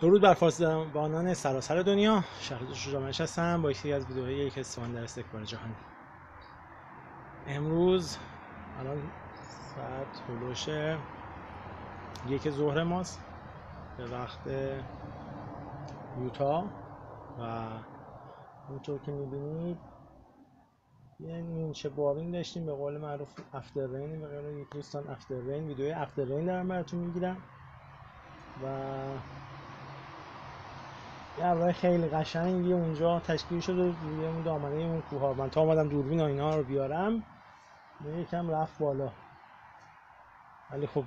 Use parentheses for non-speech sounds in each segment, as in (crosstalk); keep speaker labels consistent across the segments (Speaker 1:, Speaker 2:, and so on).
Speaker 1: درود بر فارسیدانان سراسر دنیا. شهرزاد شجاعمش هستم. با یکی از ویدیوهای یک استفان در استکبار جهانی امروز الان ساعت هلوش یک ظهر ماست. به وقت یوتا. و اونطور که می‌بینید یه نیمچه بارون داشتیم به قول معروف افتر رین به قول یک دوستان افتر رین ویدیوی افتر رین دارم براتون می‌گیرم. و یه خیلی قشنگی اونجا تشکیل شده روی اون دامنه اون کوه ها. من تا اومدم دوربین اینا رو بیارم یکم رفت بالا. ولی خب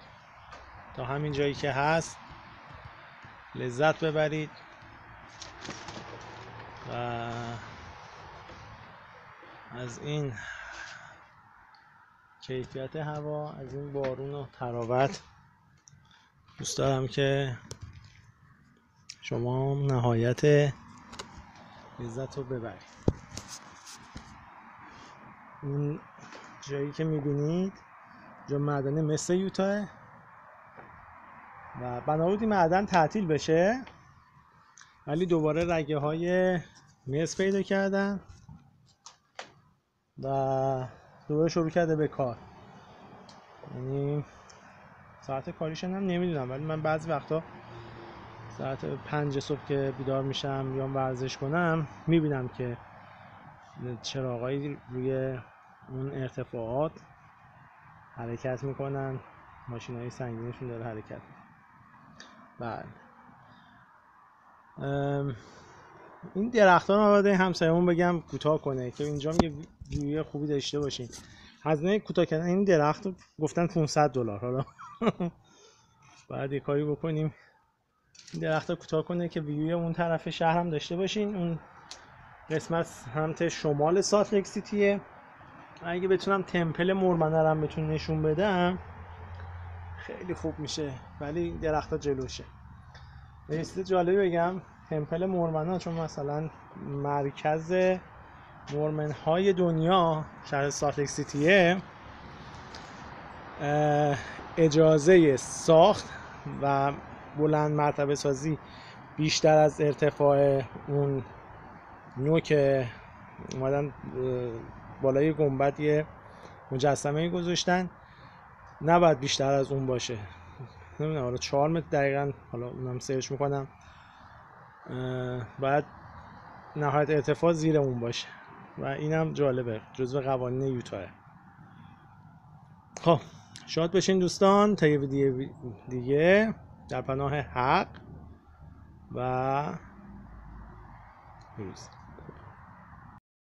Speaker 1: تا همین جایی که هست لذت ببرید. و از این کیفیت هوا از این بارون و تراوت دوست دارم که شما نهایت لذت رو ببرید. این جایی که می‌بینید جا معدن مثل یوتاه. و بنابود این معدن تعطیل بشه ولی دوباره رگه های مس پیدا کردن و دوباره شروع کرده به کار. یعنی ساعت کاریشن هم نمی‌دونم ولی من بعضی وقتا ساعت پنج صبح که بیدار میشم یا ورزش کنم می‌بینم که چراغایی روی اون ارتفاعات حرکت می‌کنن ماشین های سنگینشون داره حرکت بله. این درختان رو باید همسایمون بگم کوتاه کنه که اینجا یه ویوی خوبی داشته باشین. هزینه کوتاه کردن این درخت گفتن 500 دلار حالا. (laughs) بعد یه کاری بکنیم. درخت کوتاه کنه که ویوی اون طرف شهر هم داشته باشین. اون قسمت سمت شمال سات لیک سیتیه. اگه بتونم تمپل مورمنه هم بتون نشون بدم خیلی خوب میشه ولی درخت جلوشه. یه جالبی بگم تمپل مورمنه چون مثلا مرکز مورمن های دنیا شهر سالت لیک سیتیه اجازه ساخت و بلند مرتبه سازی بیشتر از ارتفاع اون نوک اومدن بالای گنبد یه مجسمه گذاشتن. نباید بیشتر از اون باشه. نمی‌دونم حالا چهار متر دقیقا حالا اونم سرچ می‌کنم. باید نهایت ارتفاع زیر اون باشه. و اینم جالبه جزو قوانین یوتاه. خب شاد بشین دوستان تا یه ویدیو دیگه. در پناه حق و پیروزی